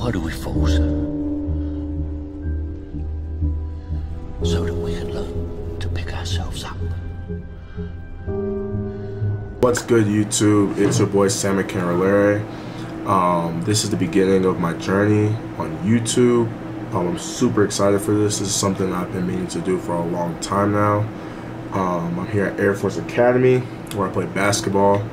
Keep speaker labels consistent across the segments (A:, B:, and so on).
A: Why do we fall, sir? So that we can learn to pick ourselves up.
B: What's good, YouTube? It's your boy Sam Akinrelere. Um, this is the beginning of my journey on YouTube. Um, I'm super excited for this. This is something I've been meaning to do for a long time now. Um, I'm here at Air Force Academy where I play basketball.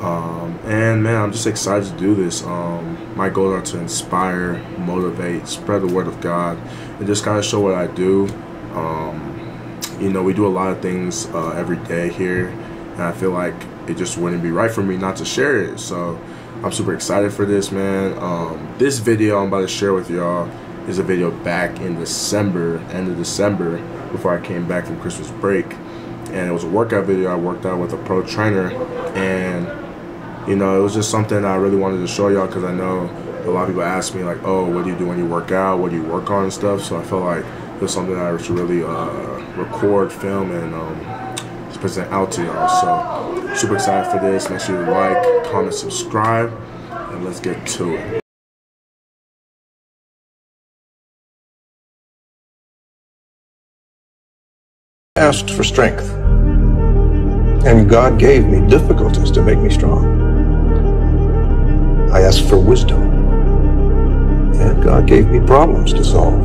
B: Um, and man, I'm just excited to do this. Um, my goals are to inspire, motivate, spread the word of God, and just kind of show what I do. Um, you know, we do a lot of things uh, every day here, and I feel like it just wouldn't be right for me not to share it. So I'm super excited for this, man. Um, this video I'm about to share with y'all is a video back in December, end of December, before I came back from Christmas break. And it was a workout video I worked out with a pro trainer, and you know, it was just something I really wanted to show y'all because I know a lot of people ask me like, oh, what do you do when you work out? What do you work on and stuff? So I felt like it was something I should really uh, record, film, and um, just present out to y'all. So super excited for this. Make sure you like, comment, subscribe, and let's get to it.
C: asked for strength, and God gave me difficulties to make me strong. I asked for wisdom, and God gave me problems to solve.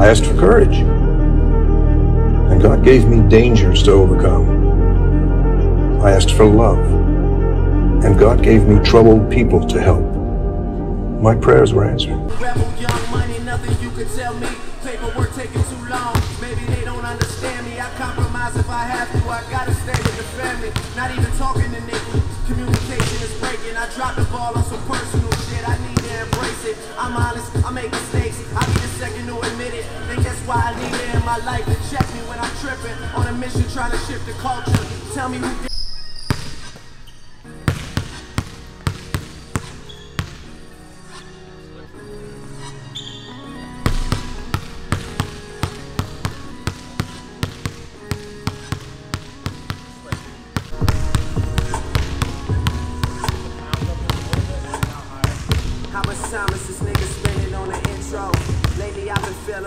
C: I asked for courage, and God gave me dangers to overcome. I asked for love, and God gave me troubled people to help. My prayers were answered.
D: Not even talking. Breaking. I dropped the ball on some personal shit. I need to embrace it. I'm honest. I make mistakes. I be the second to admit it. Think that's why I need it in my life to check me when I'm tripping. On a mission trying to shift the culture. Tell me who did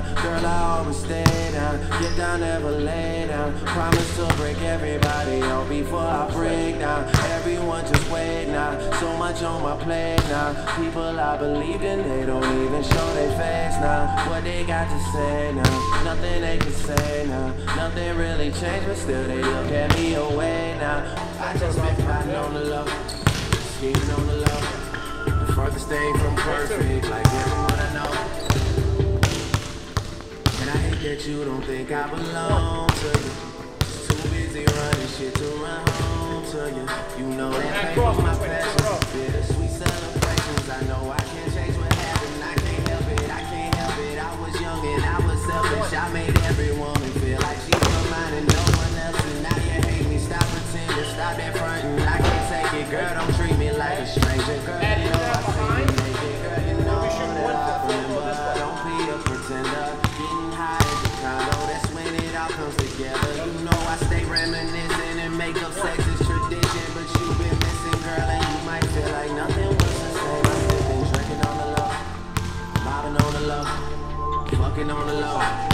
D: down, girl, I always stay down. Get down, never lay down. Promise to break everybody out before I break down. Everyone just wait now. So much on my plate now. People I believed in, they don't even show their face now. What they got to say now? Nothing they can say now. Nothing really changed, but still they look at me away now. I just been plotting on the low, scheming on the low. The furthest thing from perfect, like everyone I know. That you don't think I belong to you. Too busy running shit home to you. You know that pain was my passion. On the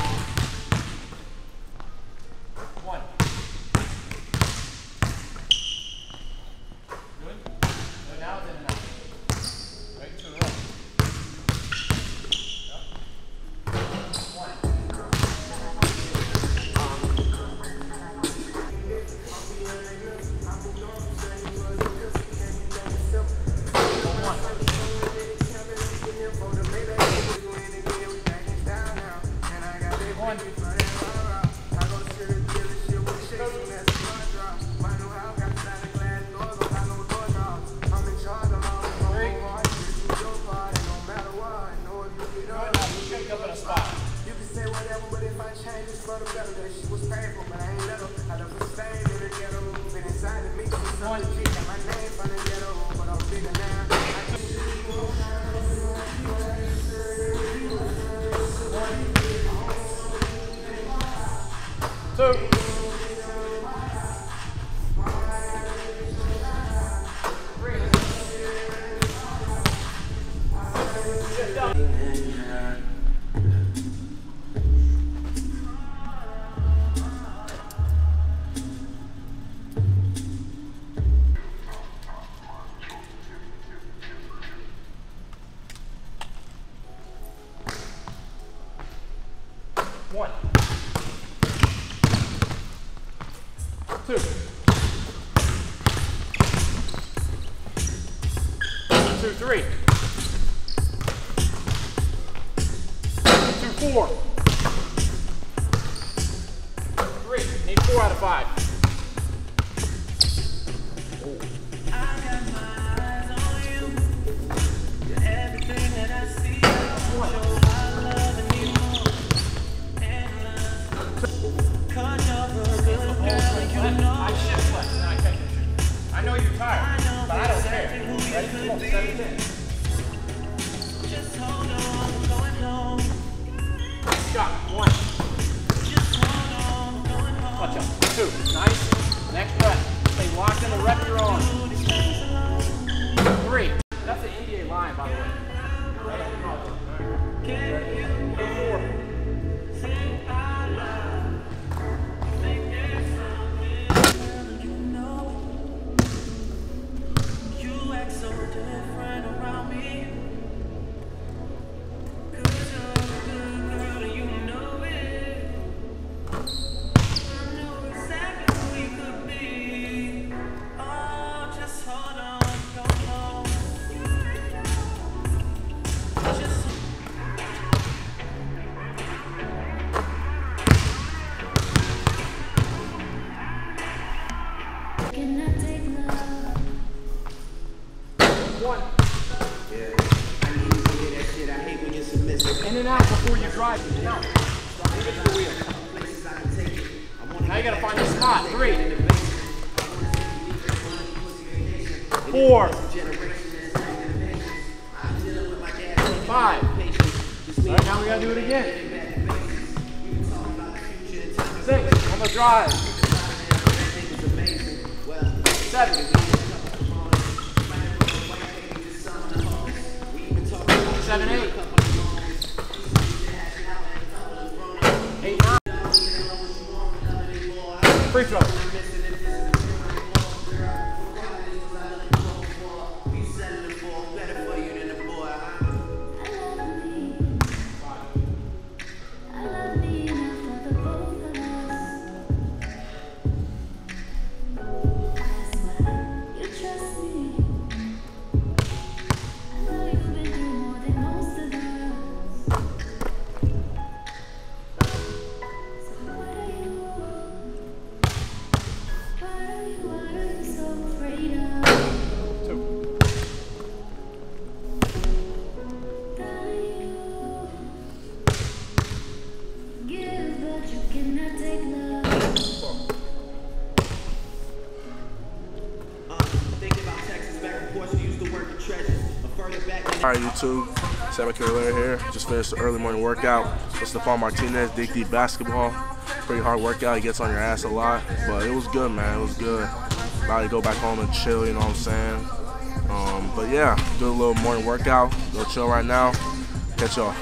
D: One, two, three. One, two, four. Three. Need four out of five. Oh. two. Nice. Next breath. Stay locked in the rep you're on.
E: you
D: gotta find
E: the
D: spot. Three. Four. Five. All right, now we gotta do it again. Six. On the drive. Seven.
B: Hi YouTube, Sam Akinrelere here. Just finished the early morning workout It's Stefan Martinez, Dig Deep Basketball. Pretty hard workout, he gets on your ass a lot, but it was good, man, it was good. About to go back home and chill, you know what I'm saying? Um, but yeah, good little morning workout, go chill right now. Catch y'all.